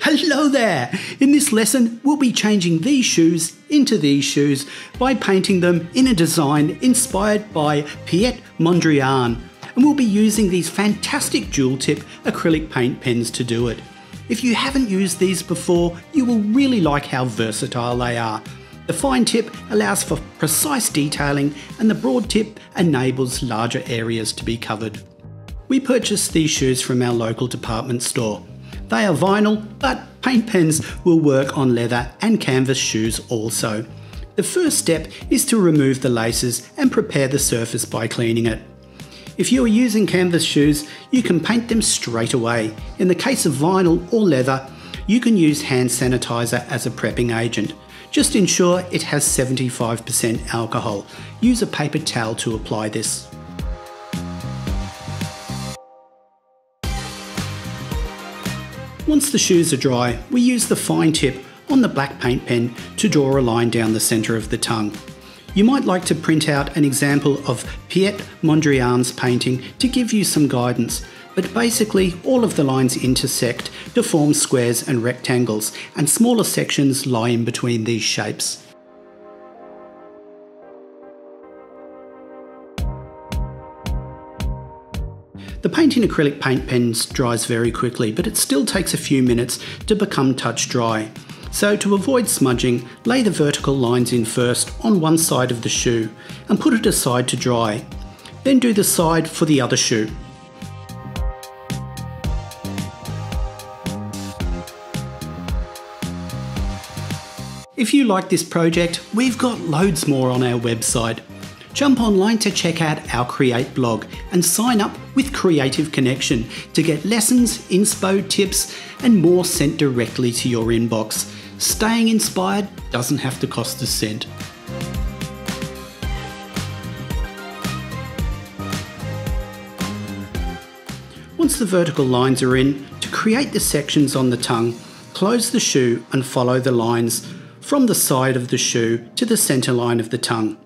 Hello there! In this lesson, we'll be changing these shoes into these shoes by painting them in a design inspired by Piet Mondrian, and we'll be using these fantastic dual tip acrylic paint pens to do it. If you haven't used these before, you will really like how versatile they are. The fine tip allows for precise detailing and the broad tip enables larger areas to be covered. We purchased these shoes from our local department store. They are vinyl, but paint pens will work on leather and canvas shoes also. The first step is to remove the laces and prepare the surface by cleaning it. If you are using canvas shoes, you can paint them straight away. In the case of vinyl or leather, you can use hand sanitizer as a prepping agent. Just ensure it has 75% alcohol. Use a paper towel to apply this. Once the shoes are dry, we use the fine tip on the black paint pen to draw a line down the centre of the tongue. You might like to print out an example of Piet Mondrian's painting to give you some guidance, but basically all of the lines intersect to form squares and rectangles, and smaller sections lie in between these shapes. The paint in acrylic paint pens dries very quickly, but it still takes a few minutes to become touch dry. So to avoid smudging, lay the vertical lines in first on one side of the shoe and put it aside to dry. Then do the side for the other shoe. If you like this project, we've got loads more on our website. Jump online to check out our Create blog and sign up with Creative Connection to get lessons, inspo, tips, and more sent directly to your inbox. Staying inspired doesn't have to cost a cent. Once the vertical lines are in, to create the sections on the tongue, close the shoe and follow the lines from the side of the shoe to the centre line of the tongue.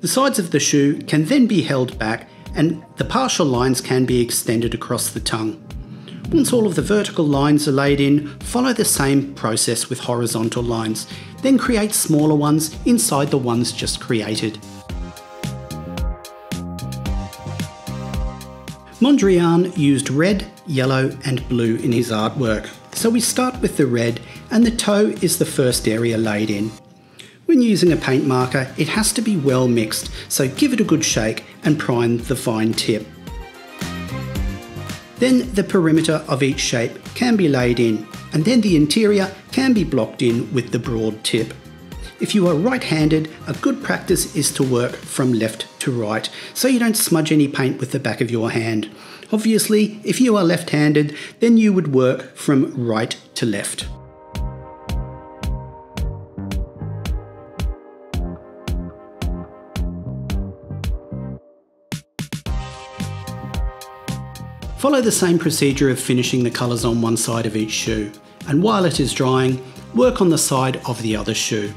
The sides of the shoe can then be held back and the partial lines can be extended across the tongue. Once all of the vertical lines are laid in, follow the same process with horizontal lines, then create smaller ones inside the ones just created. Mondrian used red, yellow and blue in his artwork, so we start with the red and the toe is the first area laid in. When using a paint marker, it has to be well mixed, so give it a good shake and prime the fine tip. Then the perimeter of each shape can be laid in, and then the interior can be blocked in with the broad tip. If you are right-handed, a good practice is to work from left to right, so you don't smudge any paint with the back of your hand. Obviously, if you are left-handed, then you would work from right to left. Follow the same procedure of finishing the colours on one side of each shoe, and while it is drying, work on the side of the other shoe.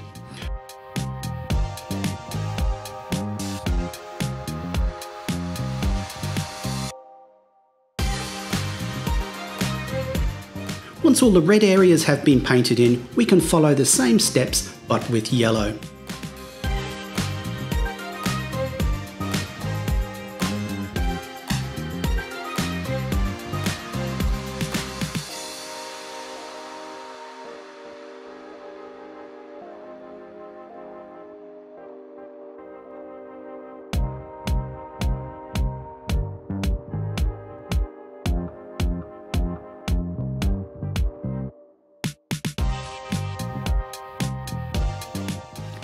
Once all the red areas have been painted in, we can follow the same steps but with yellow.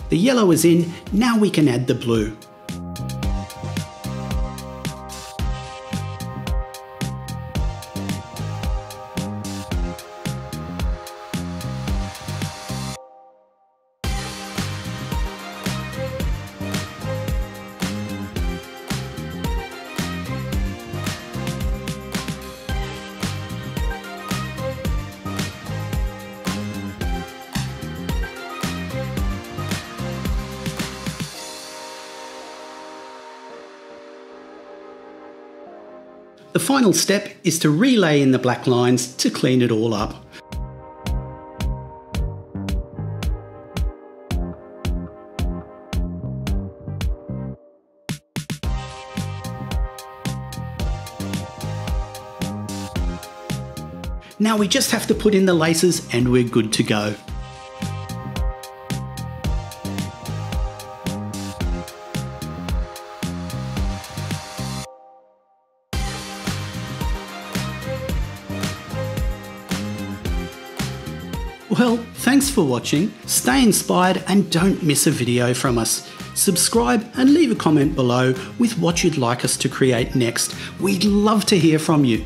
The yellow is in, now we can add the blue. The final step is to relay in the black lines to clean it all up. Now we just have to put in the laces and we're good to go. Well, thanks for watching, stay inspired and don't miss a video from us. Subscribe and leave a comment below with what you'd like us to create next. We'd love to hear from you.